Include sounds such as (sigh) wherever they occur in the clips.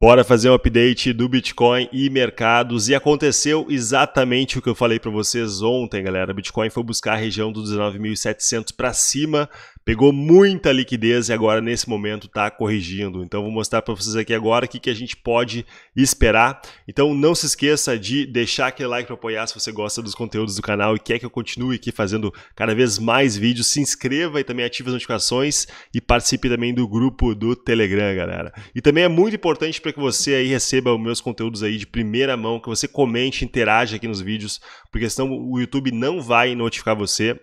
Bora fazer um update do Bitcoin e mercados. E aconteceu exatamente o que eu falei para vocês ontem, galera. O Bitcoin foi buscar a região dos 19.700 para cima, pegou muita liquidez e agora nesse momento está corrigindo. Então vou mostrar para vocês aqui agora o que, que a gente pode esperar. Então não se esqueça de deixar aquele like para apoiar se você gosta dos conteúdos do canal e quer que eu continue aqui fazendo cada vez mais vídeos. Se inscreva e também ative as notificações e participe também do grupo do Telegram, galera. E também é muito importante para que você aí receba os meus conteúdos aí de primeira mão, que você comente, interaja aqui nos vídeos, porque senão o YouTube não vai notificar você.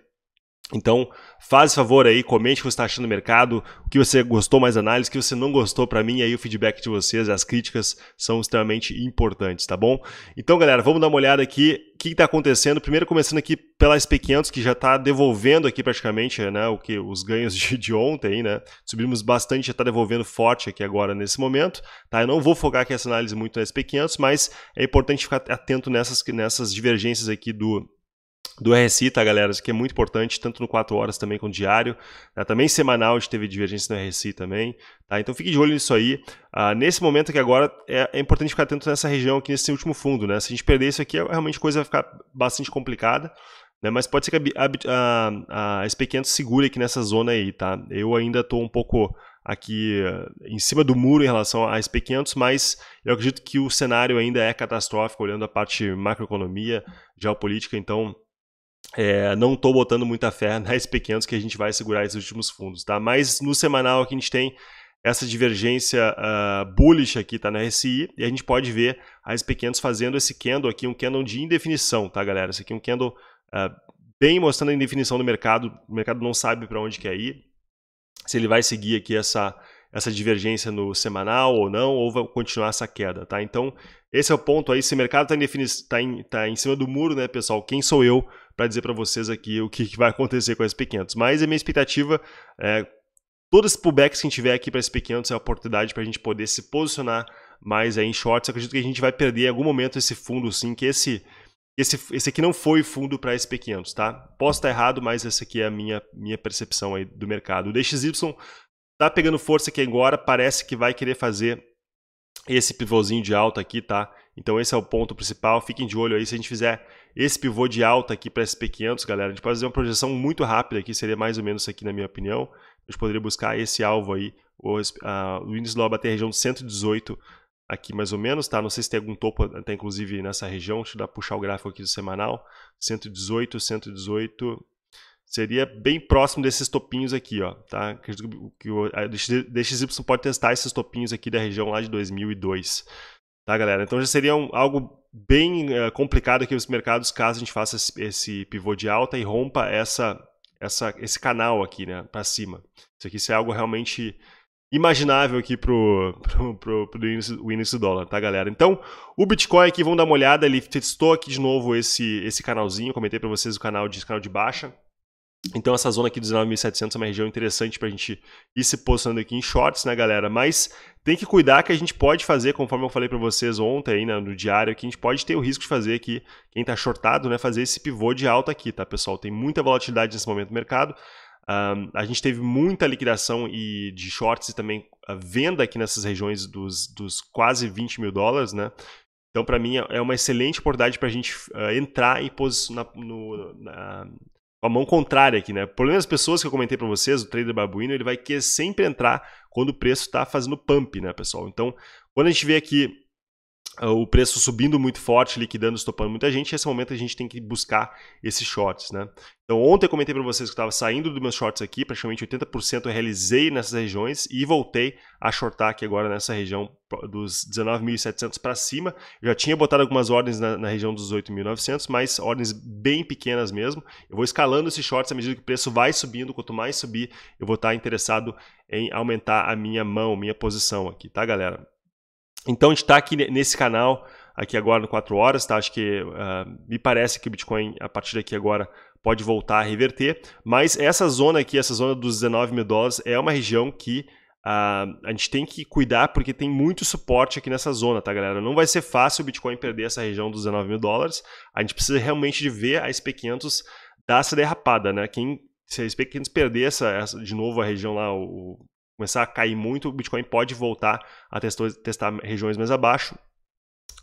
Então, faz favor aí, comente o que você está achando do mercado, o que você gostou mais da análise, o que você não gostou para mim, aí o feedback de vocês, as críticas são extremamente importantes, tá bom? Então, galera, vamos dar uma olhada aqui, o que está acontecendo. Primeiro, começando aqui pela SP500, que já está devolvendo aqui praticamente né, o que os ganhos de, de ontem, né? Subimos bastante, já está devolvendo forte aqui agora nesse momento, tá? Eu não vou focar aqui essa análise muito na SP500, mas é importante ficar atento nessas, nessas divergências aqui do do RSI, tá, galera? Isso aqui é muito importante, tanto no 4 horas também quanto diário. Né? Também semanal a gente teve divergência no RSI também. Tá? Então fique de olho nisso aí. Uh, nesse momento aqui agora, é, é, importante ficar atento nessa região aqui, nesse último fundo. Né? Se a gente perder isso aqui, realmente a coisa vai ficar bastante complicada. Né? Mas pode ser que a, a, a SP500 segure aqui nessa zona aí, tá? Eu ainda estou um pouco aqui uh, em cima do muro em relação à SP500, mas eu acredito que o cenário ainda é catastrófico, olhando a parte macroeconomia, geopolítica, então é, não estou botando muita fé (laughs) nas pequenos que a gente vai segurar esses últimos fundos, tá? Mas no semanal aqui a gente tem essa divergência uh, bullish aqui, tá? Na RSI, e a gente pode ver as pequenos fazendo esse candle aqui, um candle de indefinição, tá, galera? Esse aqui é um candle uh, bem mostrando a indefinição do mercado, o mercado não sabe para onde quer ir, se ele vai seguir aqui essa, essa divergência no semanal ou não, ou vai continuar essa queda, tá? Então, esse é o ponto aí, se o mercado está tá em, tá em cima do muro, né, pessoal, quem sou eu para dizer para vocês aqui o que, que, vai acontecer com as pequenos. Mas a minha expectativa é todos os pullbacks que a gente tiver aqui para as pequenos é a oportunidade para a gente poder se posicionar mais aí em shorts. Eu acredito que a gente vai perder em algum momento esse fundo, sim, que esse esse, esse aqui não foi fundo para SP500, tá? Posso estar errado, mas essa aqui é a minha, minha percepção aí do mercado. O DXY tá pegando força aqui agora, parece que vai querer fazer esse pivôzinho de alta aqui, tá? Então esse é o ponto principal, fiquem de olho aí, se a gente fizer esse pivô de alta aqui para SP500, galera, a gente pode fazer uma projeção muito rápida aqui, seria mais ou menos isso aqui na minha opinião, a gente poderia buscar esse alvo aí, o, uh, o índice bater a região de 118 aqui mais ou menos, tá? Não sei se tem algum topo até inclusive nessa região, deixa eu dar, puxar o gráfico aqui do semanal, 118, 118, seria bem próximo desses topinhos aqui, ó, tá? Que o DXY pode testar esses topinhos aqui da região lá de 2002, tá, galera? Então já seria um, algo bem uh, complicado aqui nos mercados caso a gente faça esse, esse pivô de alta e rompa essa, essa, esse canal aqui, né, para cima. Isso aqui é algo realmente imaginável aqui pro, (laughs) pro, pro, pro início, o início do dólar, tá, galera? Então, o Bitcoin aqui, vamos dar uma olhada, ele testou aqui de novo esse, esse canalzinho, comentei para vocês o canal de, canal de baixa, então essa zona aqui dos 19.700 é uma região interessante para a gente ir se posicionando aqui em shorts, né, galera? Mas tem que cuidar que a gente pode fazer, conforme eu falei para vocês ontem aí, né, no diário, que a gente pode ter o risco de fazer aqui, quem está shortado, né, fazer esse pivô de alta aqui, tá, pessoal? Tem muita volatilidade nesse momento no mercado. Um, a gente teve muita liquidação e de shorts e também a venda aqui nessas regiões dos, dos quase 20 mil dólares, né? Então, para mim, é uma excelente oportunidade para a gente uh, entrar e posicionar no, na, a mão contrária aqui, né? Por das pessoas que eu comentei para vocês, o trader babuíno, ele vai querer sempre entrar quando o preço está fazendo pump, né, pessoal? Então, quando a gente vê aqui o preço subindo muito forte, liquidando, estopando muita gente, nesse momento a gente tem que buscar esses shorts, né? Então, ontem eu comentei para vocês que estava saindo dos meus shorts aqui, praticamente 80% eu realizei nessas regiões e voltei a shortar aqui agora nessa região dos 19.700 para cima. Eu já tinha botado algumas ordens na, na região dos 8.900, mas ordens bem pequenas mesmo. Eu vou escalando esses shorts à medida que o preço vai subindo. Quanto mais subir, eu vou estar interessado em aumentar a minha mão, minha posição aqui, tá, galera? Então, a gente está aqui nesse canal, aqui agora no 4 horas, tá? Acho que uh, me parece que o Bitcoin, a partir daqui agora, pode voltar a reverter. Mas essa zona aqui, essa zona dos 19 mil dólares, é uma região que Uh, a gente tem que cuidar porque tem muito suporte aqui nessa zona, tá, galera? Não vai ser fácil o Bitcoin perder essa região dos 19 mil dólares. A gente precisa realmente de ver a SP500 dar essa derrapada, né? Quem, se a SP500 perder essa, essa, de novo a região lá, o, começar a cair muito, o Bitcoin pode voltar a testar, testar regiões mais abaixo.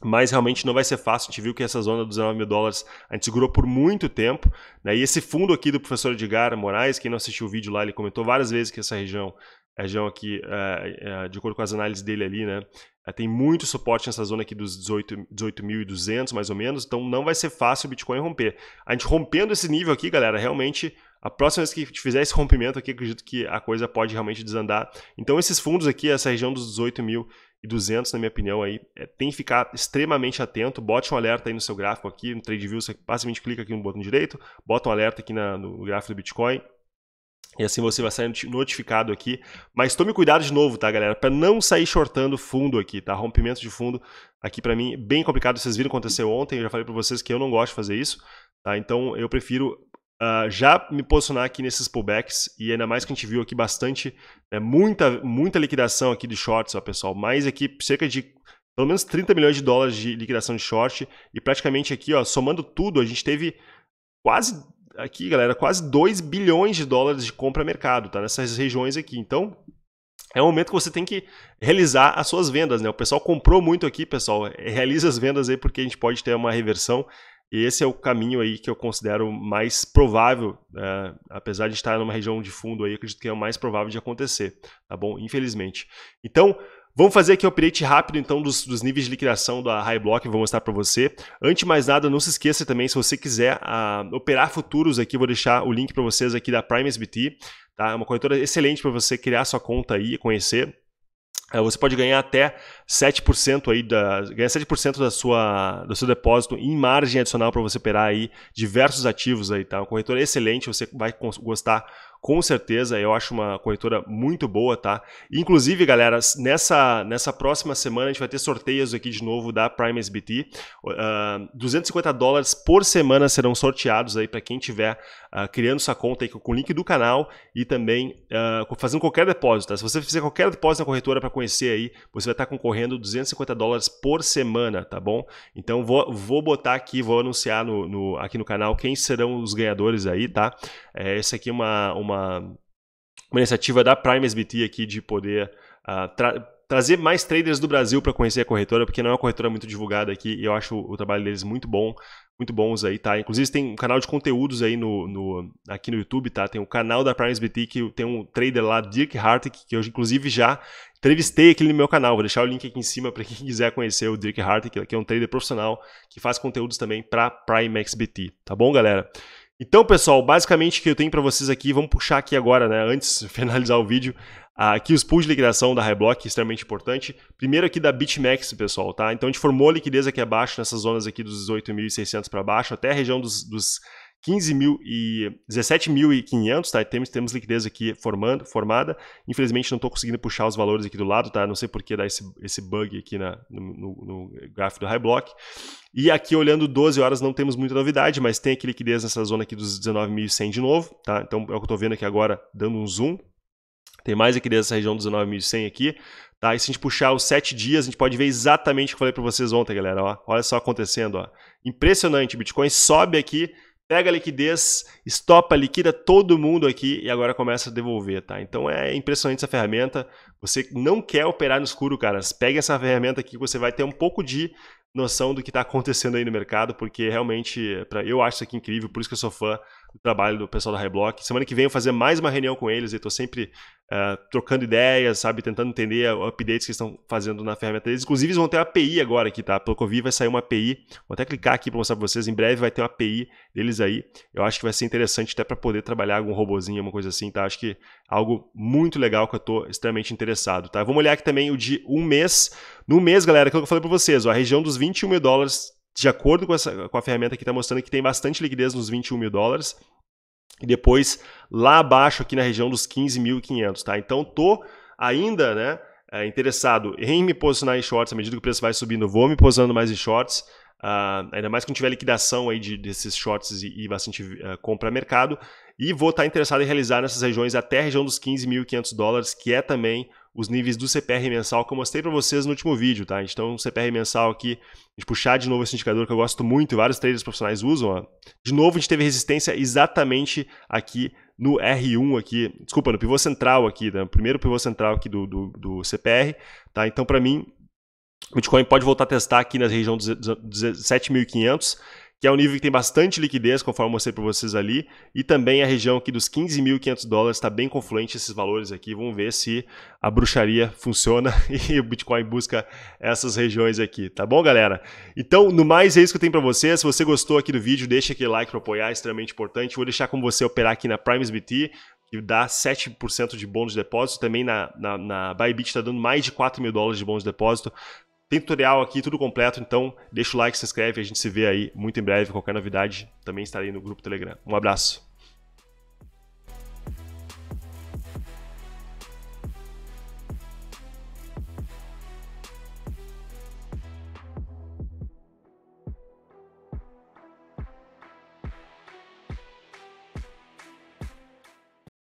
Mas realmente não vai ser fácil. A gente viu que essa zona dos 19 mil dólares a gente segurou por muito tempo. Né? E esse fundo aqui do professor Edgar Moraes, quem não assistiu o vídeo lá, ele comentou várias vezes que essa região, região aqui, é, é, de acordo com as análises dele ali, né, é, tem muito suporte nessa zona aqui dos 18.200 18 mais ou menos. Então não vai ser fácil o Bitcoin romper. A gente rompendo esse nível aqui, galera, realmente a próxima vez que fizer esse rompimento aqui, acredito que a coisa pode realmente desandar. Então esses fundos aqui, essa região dos 18 mil e 200, na minha opinião, aí, é, tem que ficar extremamente atento. Bote um alerta aí no seu gráfico aqui, no TradeView, você basicamente clica aqui no botão direito, bota um alerta aqui na, no gráfico do Bitcoin. E assim você vai sair notificado aqui. Mas tome cuidado de novo, tá, galera? Para não sair shortando fundo aqui, tá? Rompimento de fundo aqui para mim bem complicado. Vocês viram acontecer ontem. Eu já falei para vocês que eu não gosto de fazer isso, tá? Então eu prefiro Uh, já me posicionar aqui nesses pullbacks e ainda mais que a gente viu aqui bastante, né, muita, muita liquidação aqui de shorts, ó, pessoal. Mais aqui, cerca de pelo menos 30 milhões de dólares de liquidação de short e praticamente aqui, ó, somando tudo, a gente teve quase aqui, galera, quase 2 bilhões de dólares de compra mercado, tá? Nessas regiões aqui. Então, é um momento que você tem que realizar as suas vendas, né? O pessoal comprou muito aqui, pessoal. Realiza as vendas aí porque a gente pode ter uma reversão e esse é o caminho aí que eu considero mais provável, é, apesar de estar numa região de fundo aí, acredito que é o mais provável de acontecer, tá bom? Infelizmente. Então, vamos fazer aqui o update rápido então dos, dos, níveis de liquidação da High Block, vou mostrar para você. Antes de mais nada, não se esqueça também, se você quiser uh, operar futuros aqui, vou deixar o link para vocês aqui da Prime SBT, tá? É uma corretora excelente para você criar sua conta aí e conhecer. É, você pode ganhar até 7% aí da ganhar 7% da sua do seu depósito em margem adicional para você operar aí diversos ativos aí, tá? Corretor excelente, você vai gostar com certeza, eu acho uma corretora muito boa, tá? Inclusive, galera, nessa, nessa próxima semana a gente vai ter sorteios aqui de novo da Prime SBT. Uh, 250 dólares por semana serão sorteados aí para quem tiver uh, criando sua conta aí com o link do canal e também uh, fazendo qualquer depósito. Tá? Se você fizer qualquer depósito na corretora para conhecer aí, você vai estar concorrendo 250 dólares por semana, tá bom? Então vou, vou botar aqui, vou anunciar no, no, aqui no canal quem serão os ganhadores aí, tá? É, essa aqui é uma, uma, uma iniciativa da Prime SBT aqui de poder uh, tra trazer mais traders do Brasil para conhecer a corretora, porque não é uma corretora muito divulgada aqui e eu acho o, o trabalho deles muito bom muito bons aí, tá? Inclusive tem um canal de conteúdos aí no, no, aqui no YouTube, tá? Tem o um canal da Prime SBT que tem um trader lá, Dirk Hartig, que eu inclusive já entrevistei aqui no meu canal. Vou deixar o link aqui em cima para quem (laughs) quiser conhecer o Dirk Hartig, que é um trader profissional que faz conteúdos também para Prime XBT, tá bom, galera? Então, pessoal, basicamente o que eu tenho para vocês aqui, vamos puxar aqui agora, né, antes de (laughs) finalizar o vídeo, aqui os pools de liquidação da Highblock, extremamente importante. Primeiro aqui da BitMEX, pessoal, tá? Então a gente formou a liquidez aqui abaixo, nessas zonas aqui dos 18.600 para baixo, até a região dos, dos 15 mil e 17.500, tá? Temos, temos liquidez aqui formando, formada. Infelizmente não estou conseguindo puxar os valores aqui do lado, tá? Não sei por que dá esse, esse bug aqui na, no, no, no gráfico do High Block. E aqui olhando 12 horas não temos muita novidade, mas tem aqui liquidez nessa zona aqui dos 19.100 de novo, tá? Então é o que eu estou vendo aqui agora, dando um zoom. Tem mais aqui dessa região dos 19.100 aqui. Tá? E se a gente puxar os 7 dias, a gente pode ver exatamente o que eu falei para vocês ontem, galera. Ó, olha só acontecendo. Ó. Impressionante. Bitcoin sobe aqui, pega a liquidez, estopa, liquida todo mundo aqui e agora começa a devolver, tá? Então é impressionante essa ferramenta. Você não quer operar no escuro, cara. Pegue essa ferramenta aqui que você vai ter um pouco de noção do que está acontecendo aí no mercado, porque realmente pra, eu acho isso aqui incrível, por isso que eu sou fã do trabalho do pessoal da Reblock. Semana que vem eu vou fazer mais uma reunião com eles e estou sempre uh, trocando ideias, sabe, tentando entender updates que estão fazendo na ferramenta deles. Inclusive, eles vão ter uma API agora aqui, tá? Pelo que eu vi, vai sair uma API. Vou até clicar aqui para mostrar para vocês. Em breve vai ter uma API deles aí. Eu acho que vai ser interessante até para poder trabalhar algum robozinho, alguma coisa assim, tá? Acho que é algo muito legal que eu estou extremamente interessado, tá? Vamos olhar aqui também o de um mês. No mês, galera, que eu falei para vocês, ó, a região dos 21 mil dólares de acordo com, essa, com a ferramenta que está mostrando que tem bastante liquidez nos 21 mil dólares. E depois lá abaixo aqui na região dos 15.500, tá? Então tô ainda, né, é, interessado em me posicionar em shorts à medida que o preço vai subindo, vou me posicionando mais em shorts. Uh, ainda mais quando tiver liquidação aí de, desses shorts e, e bastante uh, compra mercado. E vou estar interessado em realizar nessas regiões até a região dos 15.500 dólares, que é também os níveis do CPR mensal que eu mostrei para vocês no último vídeo, tá? Então, o CPR mensal aqui, a gente puxar de novo esse indicador que eu gosto muito e vários traders profissionais usam, ó. De novo, a gente teve resistência exatamente aqui no R1 aqui, desculpa, no pivô central aqui, né? primeiro pivô central aqui do, do, do CPR, tá? Então, para mim, o Bitcoin pode voltar a testar aqui na região dos 7.500 que é um nível que tem bastante liquidez, conforme eu mostrei para vocês ali, e também a região aqui dos 15.500 dólares está bem confluente esses valores aqui. Vamos ver se a bruxaria funciona (laughs) e o Bitcoin busca essas regiões aqui, tá bom, galera? Então, no mais, é isso que eu tenho para vocês. Se você gostou aqui do vídeo, deixa aquele like para apoiar, é extremamente importante. Vou deixar com você operar aqui na PrimesBT, que dá 7% de bônus de depósito. Também na, na, na Bybit está dando mais de 4 mil dólares de bônus de depósito. Tem tutorial aqui, tudo completo, então deixa o like, se inscreve, a gente se vê aí muito em breve. Qualquer novidade, também estarei no grupo Telegram. Um abraço.